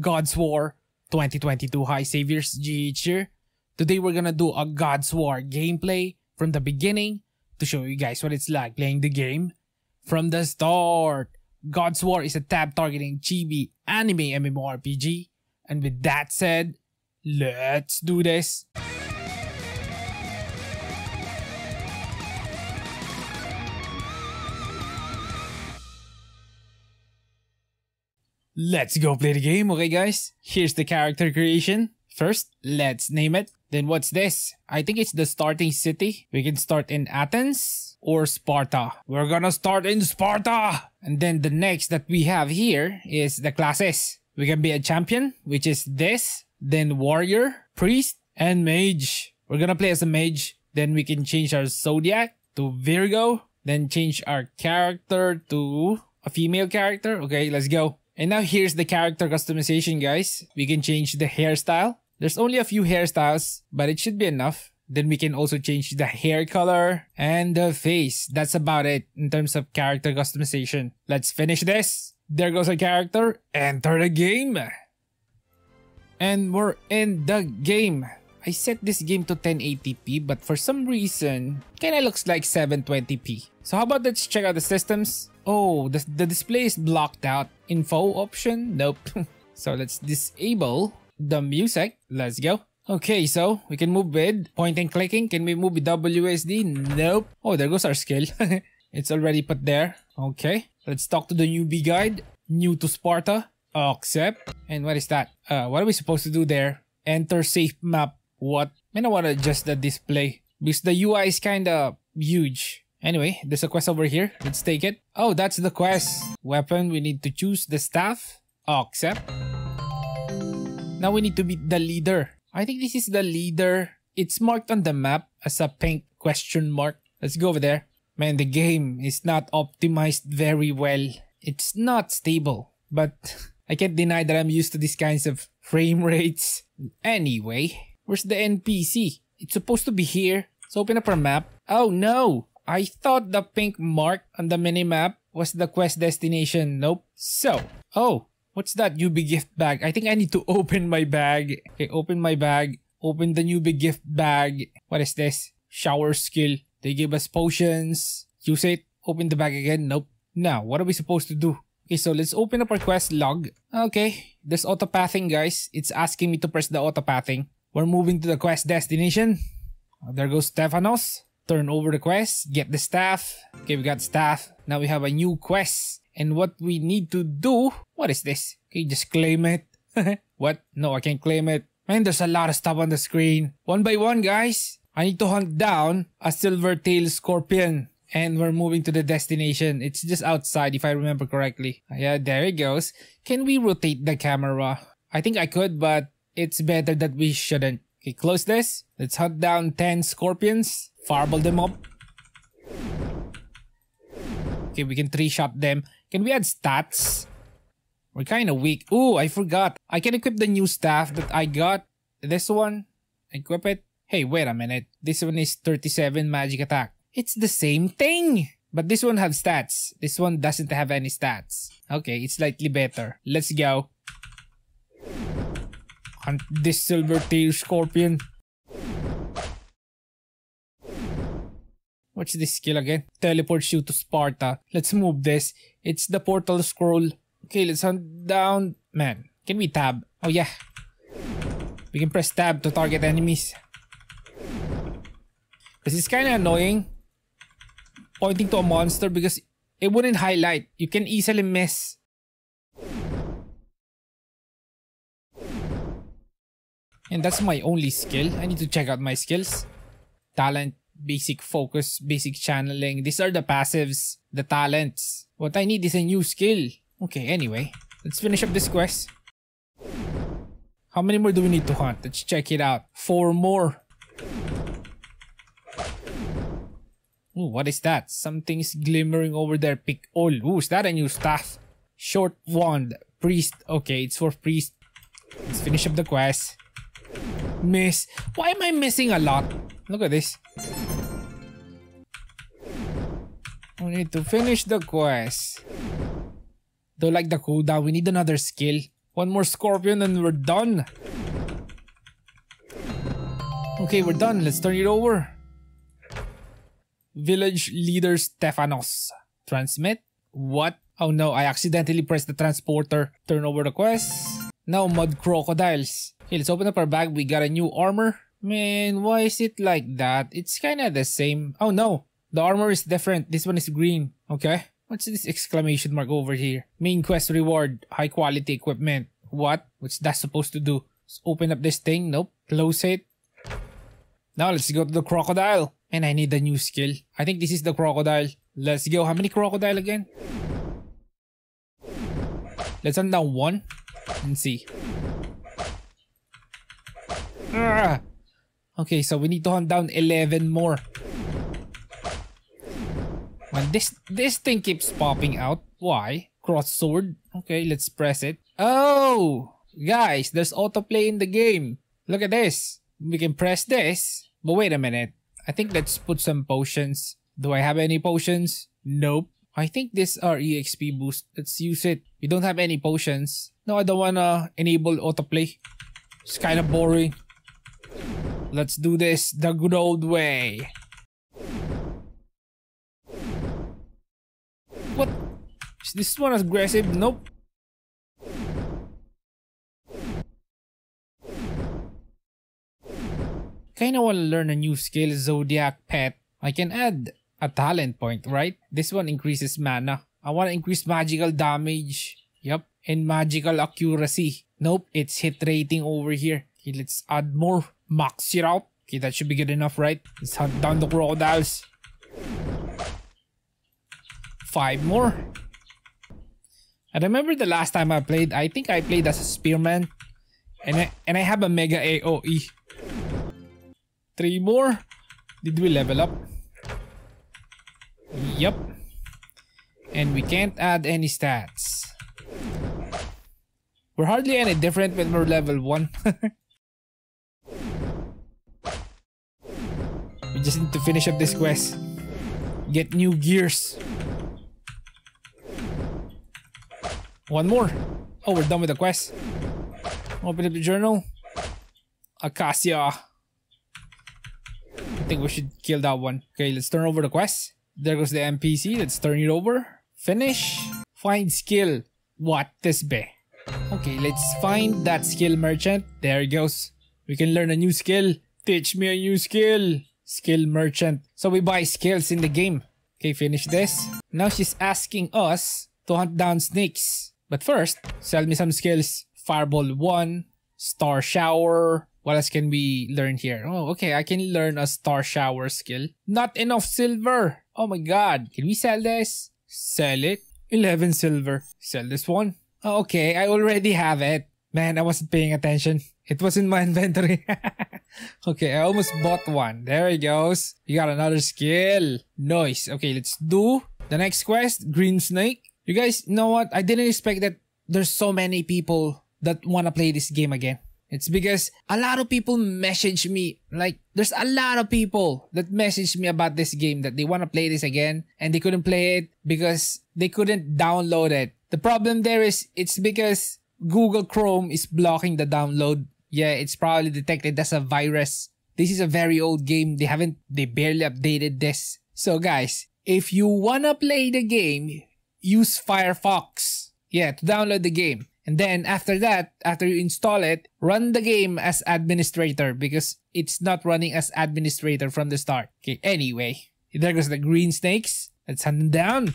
GodsWar 2022 High Saviors GH here. Today we're gonna do a GodsWar gameplay from the beginning to show you guys what it's like playing the game from the start. GodsWar is a tab targeting chibi anime MMORPG. And with that said, let's do this. Let's go play the game, okay guys? Here's the character creation. First, let's name it. Then what's this? I think it's the starting city. We can start in Athens or Sparta. We're gonna start in Sparta! And then the next that we have here is the classes. We can be a champion, which is this. Then warrior, priest, and mage. We're gonna play as a mage. Then we can change our zodiac to Virgo. Then change our character to a female character. Okay, let's go. And now here's the character customization guys. We can change the hairstyle. There's only a few hairstyles, but it should be enough. Then we can also change the hair color and the face. That's about it in terms of character customization. Let's finish this. There goes our character. Enter the game. And we're in the game. I set this game to 1080p but for some reason, kinda looks like 720p. So how about let's check out the systems. Oh, the, the display is blocked out. Info option? Nope. so let's disable the music. Let's go. Okay, so we can move with point and clicking. Can we move with WSD? Nope. Oh, there goes our skill. it's already put there. Okay, let's talk to the newbie guide. New to Sparta. Accept. And what is that? Uh, what are we supposed to do there? Enter safe map. What? I don't want to adjust the display because the UI is kind of huge. Anyway, there's a quest over here. Let's take it. Oh, that's the quest. Weapon, we need to choose the staff. Oh, Accept. Now we need to be the leader. I think this is the leader. It's marked on the map as a pink question mark. Let's go over there. Man, the game is not optimized very well. It's not stable. But I can't deny that I'm used to these kinds of frame rates. Anyway, where's the NPC? It's supposed to be here. Let's open up our map. Oh no! I thought the pink mark on the minimap was the quest destination. Nope. So, oh, what's that newbie gift bag? I think I need to open my bag. Okay, open my bag. Open the newbie gift bag. What is this? Shower skill. They give us potions. Use it. Open the bag again. Nope. Now, what are we supposed to do? Okay, so let's open up our quest log. Okay, there's autopathing guys. It's asking me to press the autopathing. We're moving to the quest destination. There goes Stephanos. Turn over the quest, get the staff. Okay, we got staff. Now we have a new quest. And what we need to do, what is this? Okay, just claim it. what? No, I can't claim it. Man, there's a lot of stuff on the screen. One by one, guys. I need to hunt down a silver-tailed scorpion. And we're moving to the destination. It's just outside if I remember correctly. Yeah, there it goes. Can we rotate the camera? I think I could, but it's better that we shouldn't. Okay, close this. Let's hunt down 10 scorpions. Fireball them up. Okay, we can three-shot them. Can we add stats? We're kind of weak. Ooh, I forgot. I can equip the new staff that I got. This one. Equip it. Hey, wait a minute. This one is 37 magic attack. It's the same thing! But this one has stats. This one doesn't have any stats. Okay, it's slightly better. Let's go. Hunt this silver tail scorpion. What's this skill again? Teleports you to Sparta. Let's move this. It's the portal scroll. Okay, let's hunt down. Man, can we tab? Oh yeah. We can press tab to target enemies. This is kind of annoying. Pointing to a monster because it wouldn't highlight. You can easily miss. And that's my only skill. I need to check out my skills. Talent, basic focus, basic channeling. These are the passives, the talents. What I need is a new skill. Okay, anyway. Let's finish up this quest. How many more do we need to hunt? Let's check it out. Four more. Ooh, what is that? Something's glimmering over there. Pick all. Ooh, is that a new staff? Short wand. Priest. Okay, it's for priest. Let's finish up the quest. Miss. Why am I missing a lot? Look at this. We need to finish the quest. Don't like the cooldown. We need another skill. One more scorpion and we're done. Okay, we're done. Let's turn it over. Village leader Stephanos. Transmit? What? Oh no, I accidentally pressed the transporter. Turn over the quest. Now mud crocodiles. Okay, let's open up our bag. We got a new armor. Man, why is it like that? It's kinda the same. Oh no, the armor is different. This one is green. Okay. What's this exclamation mark over here? Main quest reward. High quality equipment. What? What's that supposed to do? Let's open up this thing. Nope. Close it. Now let's go to the crocodile. And I need a new skill. I think this is the crocodile. Let's go. How many crocodile again? Let's hunt down one and see. Ah! Okay, so we need to hunt down 11 more. When this this thing keeps popping out, why? Cross sword. Okay, let's press it. Oh, guys, there's autoplay in the game. Look at this. We can press this. But wait a minute. I think let's put some potions. Do I have any potions? Nope. I think these are EXP boost. Let's use it. We don't have any potions. No, I don't wanna enable autoplay. It's kind of boring. Let's do this the good old way. What? Is this one aggressive? Nope. Kinda wanna learn a new skill, Zodiac Pet. I can add a talent point, right? This one increases mana. I wanna increase magical damage. Yep. And magical accuracy. Nope, it's hit rating over here. Okay, let's add more. Max it out. Okay, that should be good enough, right? Let's hunt down the crocodiles. Five more. I remember the last time I played, I think I played as a spearman. And I, and I have a mega AoE. Three more. Did we level up? Yep. And we can't add any stats. We're hardly any different when we're level 1. just need to finish up this quest. Get new gears. One more. Oh, we're done with the quest. Open up the journal. Acacia I think we should kill that one. Okay, let's turn over the quest. There goes the NPC. Let's turn it over. Finish. Find skill. What this be? Okay, let's find that skill merchant. There it goes. We can learn a new skill. Teach me a new skill. Skill merchant. So we buy skills in the game. Okay, finish this. Now she's asking us to hunt down snakes. But first, sell me some skills. Fireball 1, Star Shower, what else can we learn here? Oh, okay. I can learn a star shower skill. Not enough silver. Oh my god. Can we sell this? Sell it. 11 silver. Sell this one. Oh, okay. I already have it. Man, I wasn't paying attention. It was in my inventory. okay, I almost bought one. There it goes. You got another skill. Nice. Okay, let's do the next quest. Green snake. You guys know what? I didn't expect that there's so many people that want to play this game again. It's because a lot of people message me, like, there's a lot of people that message me about this game that they want to play this again and they couldn't play it because they couldn't download it. The problem there is it's because Google Chrome is blocking the download. Yeah, it's probably detected as a virus. This is a very old game. They haven't, they barely updated this. So guys, if you wanna play the game, use Firefox. Yeah, to download the game. And then after that, after you install it, run the game as administrator because it's not running as administrator from the start. Okay, anyway, there goes the green snakes. Let's hunt them down.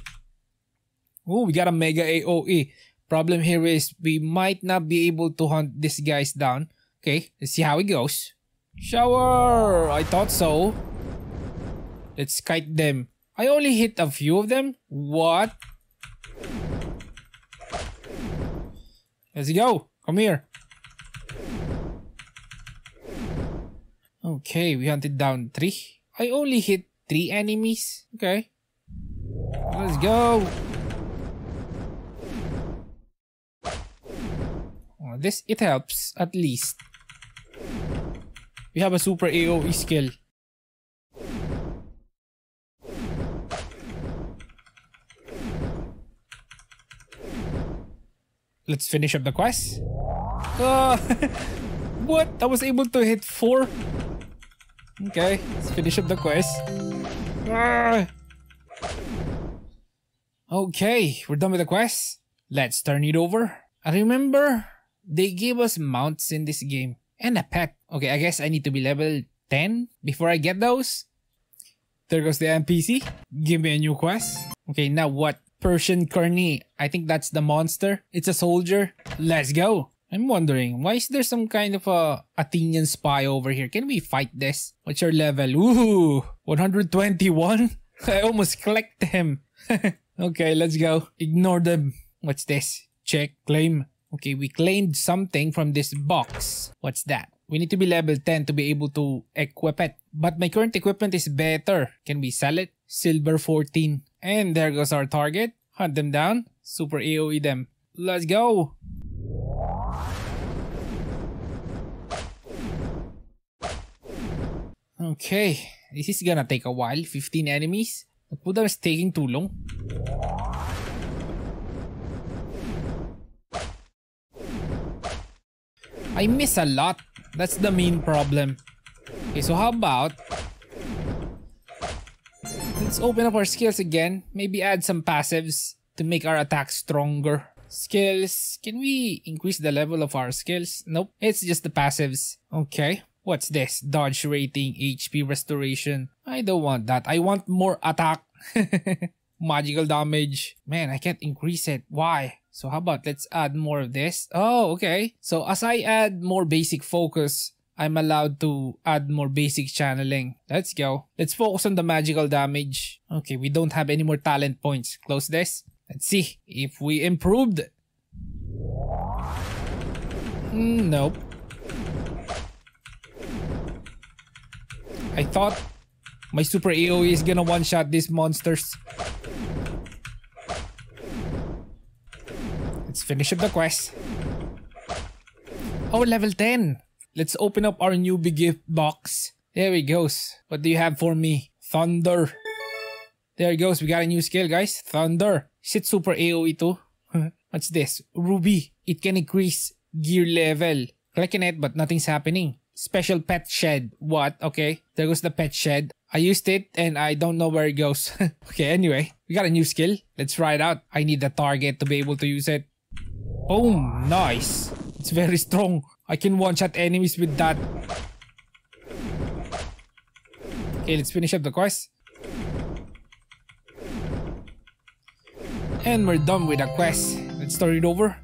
Oh, we got a mega AoE. Problem here is we might not be able to hunt these guys down. Okay, let's see how it goes. Shower! I thought so. Let's kite them. I only hit a few of them? What? Let's go. Come here. Okay, we hunted down three. I only hit three enemies. Okay. Let's go. Oh, this, it helps, at least. We have a super AoE skill. Let's finish up the quest. Uh, what? I was able to hit four? Okay, let's finish up the quest. Uh, okay, we're done with the quest. Let's turn it over. I remember they gave us mounts in this game and a pet. Okay, I guess I need to be level 10 before I get those. There goes the NPC. Give me a new quest. Okay, now what? Persian Kearney. I think that's the monster. It's a soldier. Let's go. I'm wondering, why is there some kind of a Athenian spy over here? Can we fight this? What's your level? Ooh, 121? I almost clicked him. okay, let's go. Ignore them. What's this? Check, claim. Okay, we claimed something from this box. What's that? We need to be level 10 to be able to equip it. But my current equipment is better. Can we sell it? Silver 14. And there goes our target. Hunt them down. Super AoE them. Let's go! Okay, this is gonna take a while. 15 enemies. Puta is taking too long. I miss a lot. That's the main problem. Okay, so how about... Let's open up our skills again. Maybe add some passives to make our attack stronger. Skills. Can we increase the level of our skills? Nope. It's just the passives. Okay. What's this? Dodge rating, HP restoration. I don't want that. I want more attack. Magical damage. Man, I can't increase it. Why? So how about let's add more of this? Oh, okay. So as I add more basic focus, I'm allowed to add more basic channeling. Let's go. Let's focus on the magical damage. Okay, we don't have any more talent points. Close this. Let's see if we improved. Mm, nope. I thought my super AoE is gonna one-shot these monsters. Let's finish up the quest. Oh, level 10. Let's open up our new big gift box. There it goes. What do you have for me? Thunder. There it goes. We got a new skill, guys. Thunder. Is it super AoE too? What's this? Ruby. It can increase gear level. Clicking it, but nothing's happening. Special pet shed. What? Okay. There goes the pet shed. I used it and I don't know where it goes. okay, anyway. We got a new skill. Let's try it out. I need the target to be able to use it. Boom. Nice. It's very strong. I can one-shot enemies with that. Okay, let's finish up the quest. And we're done with the quest. Let's start it over.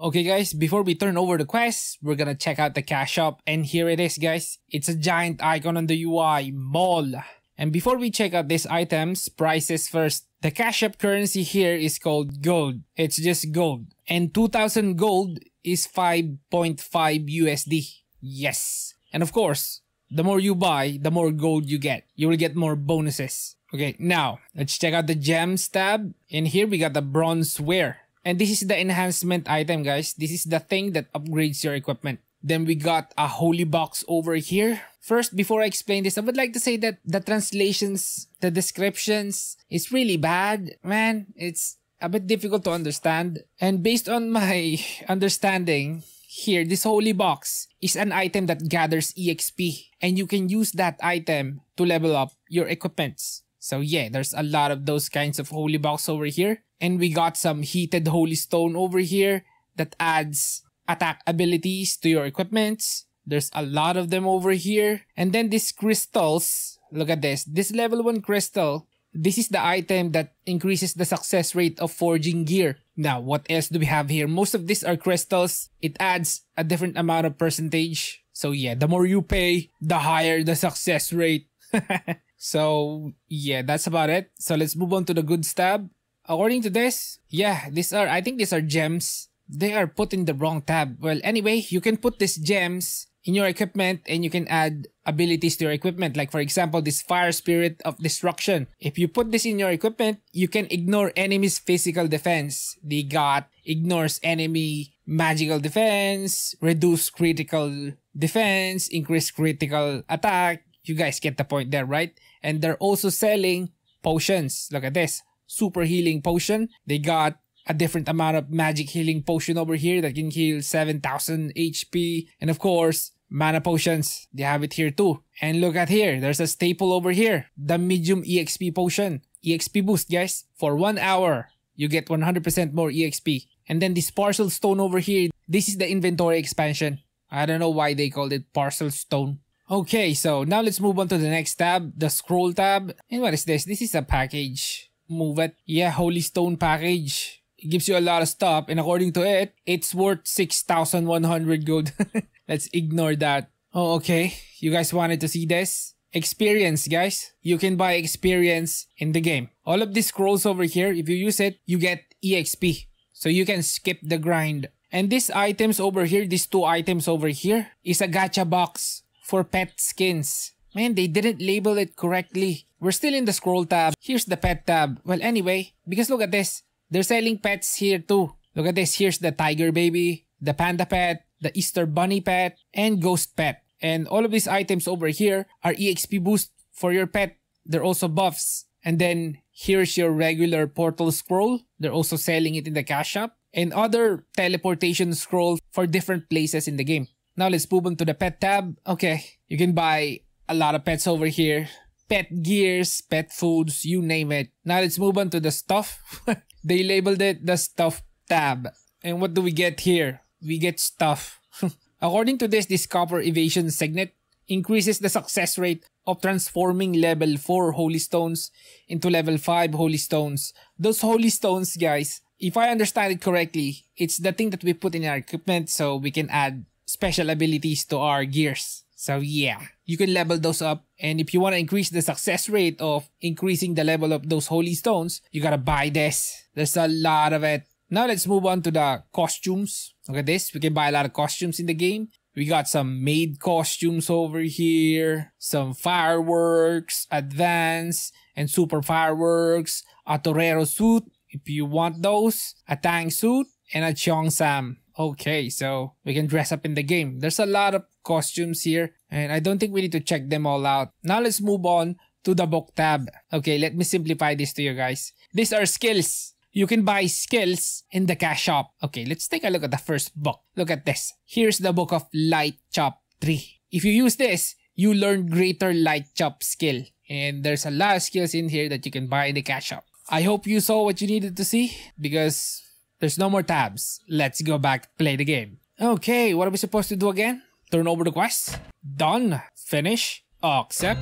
Okay guys, before we turn over the quest, we're gonna check out the cash shop and here it is guys. It's a giant icon on the UI, MALL. And before we check out these items, prices first. The cash shop currency here is called gold. It's just gold. And 2000 gold is 5.5 USD. Yes. And of course, the more you buy, the more gold you get. You will get more bonuses. Okay, now, let's check out the gems tab. In here, we got the bronzeware. And this is the enhancement item, guys. This is the thing that upgrades your equipment. Then we got a holy box over here. First, before I explain this, I would like to say that the translations, the descriptions, is really bad. Man, it's a bit difficult to understand. And based on my understanding, here, this holy box is an item that gathers EXP. And you can use that item to level up your equipments. So yeah, there's a lot of those kinds of holy box over here. And we got some heated holy stone over here that adds attack abilities to your equipments. There's a lot of them over here. And then these crystals, look at this. This level 1 crystal, this is the item that increases the success rate of forging gear. Now, what else do we have here? Most of these are crystals. It adds a different amount of percentage. So yeah, the more you pay, the higher the success rate. so yeah, that's about it. So let's move on to the goods tab. According to this, yeah, these are, I think these are gems. They are put in the wrong tab. Well, anyway, you can put these gems in your equipment and you can add abilities to your equipment. Like for example, this Fire Spirit of Destruction. If you put this in your equipment, you can ignore enemy's physical defense. They got ignores enemy magical defense, reduce critical defense, increase critical attack. You guys get the point there, right? And they're also selling potions. Look at this super healing potion. They got a different amount of magic healing potion over here that can heal 7000 HP. And of course, mana potions. They have it here too. And look at here, there's a staple over here. The medium EXP potion. EXP boost guys. For one hour, you get 100% more EXP. And then this parcel stone over here, this is the inventory expansion. I don't know why they called it parcel stone. Okay, so now let's move on to the next tab, the scroll tab. And what is this? This is a package. Move it. Yeah, Holy Stone package. It gives you a lot of stuff and according to it, it's worth 6,100 gold. let's ignore that. Oh, okay. You guys wanted to see this? Experience, guys. You can buy experience in the game. All of these scrolls over here, if you use it, you get EXP. So you can skip the grind. And these items over here, these two items over here, is a gacha box for pet skins. Man, they didn't label it correctly. We're still in the scroll tab. Here's the pet tab. Well, anyway, because look at this. They're selling pets here too. Look at this. Here's the tiger baby, the panda pet, the Easter bunny pet, and ghost pet. And all of these items over here are EXP boost for your pet. They're also buffs. And then here's your regular portal scroll. They're also selling it in the cash shop. And other teleportation scrolls for different places in the game. Now let's move on to the pet tab. Okay, you can buy a lot of pets over here. Pet gears, pet foods, you name it. Now let's move on to the stuff. they labeled it the stuff tab. And what do we get here? We get stuff. According to this, this evasion signet increases the success rate of transforming level 4 holy stones into level 5 holy stones. Those holy stones, guys, if I understand it correctly, it's the thing that we put in our equipment so we can add special abilities to our gears. So yeah, you can level those up. And if you want to increase the success rate of increasing the level of those holy stones, you gotta buy this. There's a lot of it. Now let's move on to the costumes. Look at this. We can buy a lot of costumes in the game. We got some maid costumes over here, some fireworks, advance, and super fireworks, a torero suit if you want those, a tank suit, and a Cheongsam. Okay, so we can dress up in the game. There's a lot of costumes here and I don't think we need to check them all out. Now let's move on to the book tab. Okay, let me simplify this to you guys. These are skills. You can buy skills in the cash shop. Okay, let's take a look at the first book. Look at this. Here's the book of Light Chop 3. If you use this, you learn greater light chop skill. And there's a lot of skills in here that you can buy in the cash shop. I hope you saw what you needed to see because there's no more tabs. Let's go back play the game. Okay, what are we supposed to do again? Turn over the quest? Done. Finish. Accept.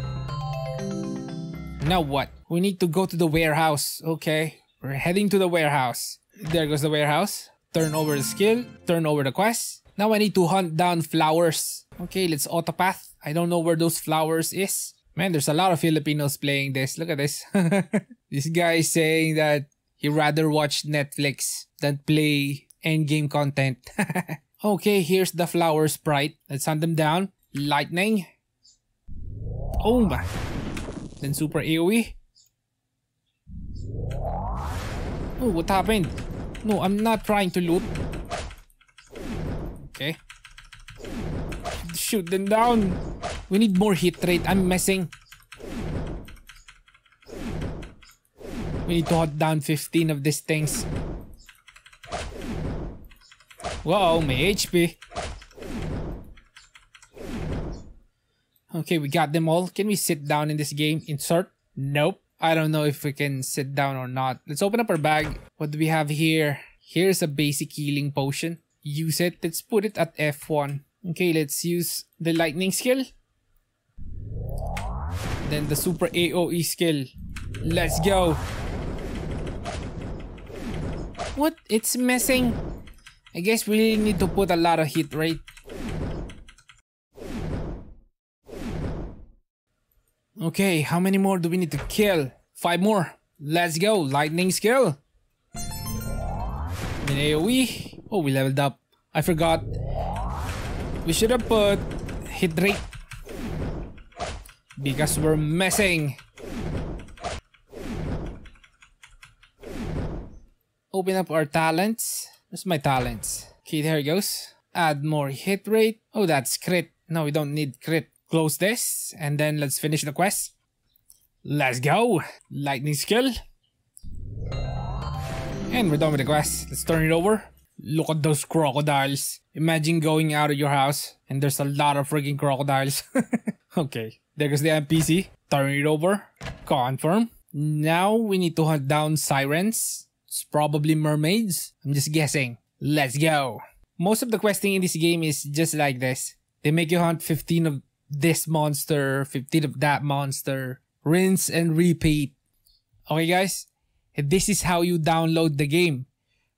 Now what? We need to go to the warehouse. Okay, we're heading to the warehouse. There goes the warehouse. Turn over the skill. Turn over the quest. Now I need to hunt down flowers. Okay, let's autopath. I don't know where those flowers is. Man, there's a lot of Filipinos playing this. Look at this. this guy is saying that he rather watch Netflix than play endgame content. okay, here's the flower sprite. Let's hunt them down. Lightning. Oh my. Then super AoE. Oh, what happened? No, I'm not trying to loot. Okay. Shoot them down. We need more hit rate. I'm messing. We need to hunt down 15 of these things. Whoa, my HP. Okay, we got them all. Can we sit down in this game? Insert? Nope. I don't know if we can sit down or not. Let's open up our bag. What do we have here? Here's a basic healing potion. Use it. Let's put it at F1. Okay, let's use the lightning skill. Then the super AoE skill. Let's go. What? It's missing. I guess we really need to put a lot of hit rate. Okay, how many more do we need to kill? Five more. Let's go. Lightning skill. Then AoE. Oh, we leveled up. I forgot. We should have put hit rate. Because we're messing. open up our talents. Where's my talents? Okay, there it goes. Add more hit rate. Oh, that's crit. No, we don't need crit. Close this, and then let's finish the quest. Let's go! Lightning skill. And we're done with the quest. Let's turn it over. Look at those crocodiles. Imagine going out of your house and there's a lot of freaking crocodiles. okay, there goes the NPC. Turn it over. Confirm. Now we need to hunt down sirens. It's probably mermaids. I'm just guessing. Let's go. Most of the questing in this game is just like this. They make you hunt 15 of this monster, 15 of that monster. Rinse and repeat. Okay guys, this is how you download the game.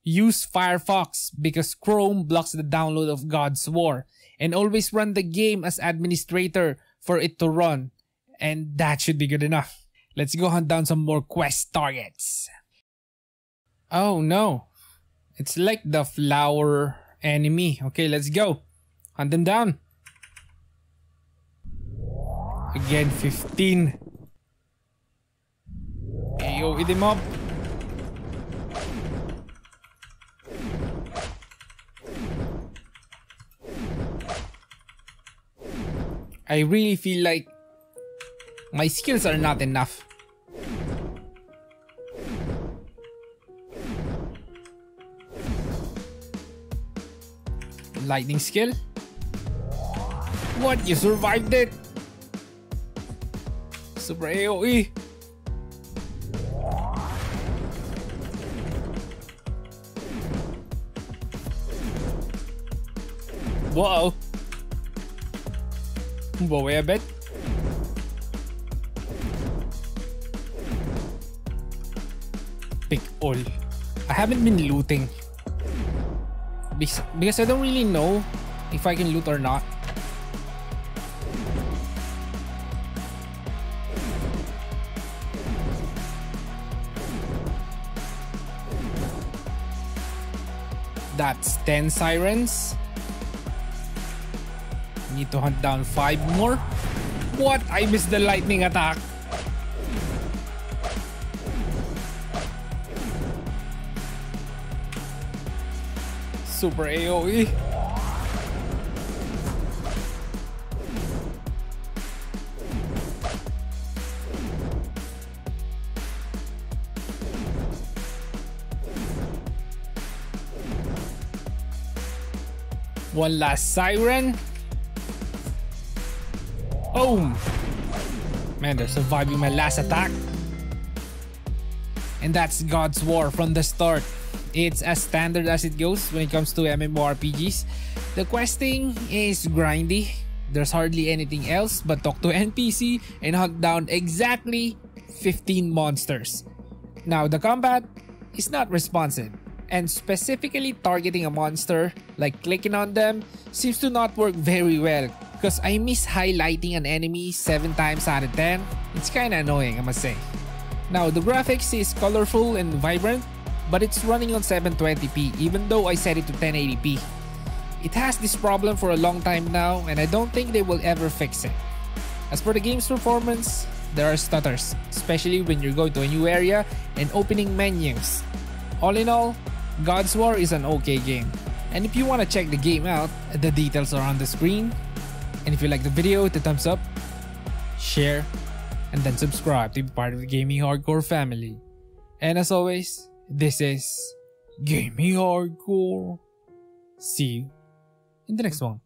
Use Firefox because Chrome blocks the download of GodsWar. And always run the game as administrator for it to run. And that should be good enough. Let's go hunt down some more quest targets. Oh no. It's like the flower enemy. Okay, let's go. Hunt them down. Again, 15. Ayo, eat him up. I really feel like my skills are not enough. Lightning skill? What? You survived it? Super AoE? Whoa! Bawi a bit. Pick all. I haven't been looting. Because, because I don't really know if I can loot or not. That's 10 sirens. Need to hunt down 5 more. What? I missed the lightning attack. Super AoE. One last siren. Boom! Man, they're surviving my last attack. And that's GodsWar from the start. It's as standard as it goes when it comes to MMORPGs. The questing is grindy. There's hardly anything else but talk to NPC and hunt down exactly 15 monsters. Now, the combat is not responsive and specifically targeting a monster, like clicking on them, seems to not work very well because I miss highlighting an enemy 7 times out of 10. It's kinda annoying I must say. Now the graphics is colorful and vibrant, but it's running on 720p even though I set it to 1080p. It has this problem for a long time now and I don't think they will ever fix it. As for the game's performance, there are stutters, especially when you're going to a new area and opening menus. All in all, GodsWar is an okay game. And if you want to check the game out, the details are on the screen. And if you like the video, hit the thumbs up, share, and then subscribe to be part of the Gaming Hardcore family. And as always, this is Gaming Hardcore. See you in the next one.